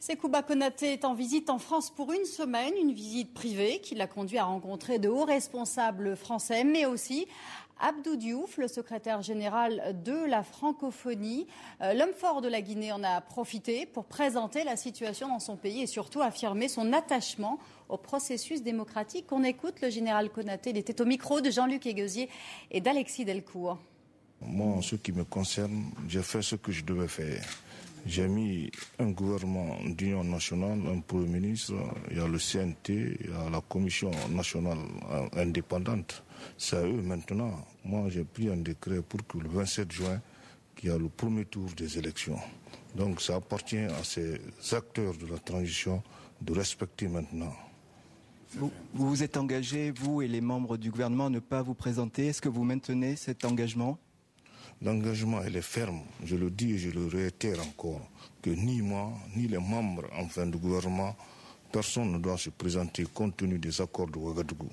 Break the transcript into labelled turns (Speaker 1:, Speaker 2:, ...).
Speaker 1: Sekouba Konaté est en visite en France pour une semaine, une visite privée qui l'a conduit à rencontrer de hauts responsables français, mais aussi Abdou Diouf, le secrétaire général de la francophonie. Euh, l'homme fort de la Guinée en a profité pour présenter la situation dans son pays et surtout affirmer son attachement au processus démocratique. On écoute le général Konaté. Il était au micro de Jean-Luc Eguesier et d'Alexis Delcourt.
Speaker 2: Moi, en ce qui me concerne, j'ai fait ce que je devais faire. J'ai mis un gouvernement d'union nationale, un Premier ministre, il y a le CNT, il y a la Commission nationale indépendante. C'est à eux maintenant. Moi, j'ai pris un décret pour que le 27 juin, qu'il y a le premier tour des élections. Donc ça appartient à ces acteurs de la transition de respecter maintenant.
Speaker 3: Vous vous êtes engagé, vous et les membres du gouvernement, à ne pas vous présenter. Est-ce que vous maintenez cet engagement?
Speaker 2: L'engagement, est ferme. Je le dis et je le réitère encore, que ni moi, ni les membres enfin du gouvernement, personne ne doit se présenter compte tenu des accords de Ouagadougou.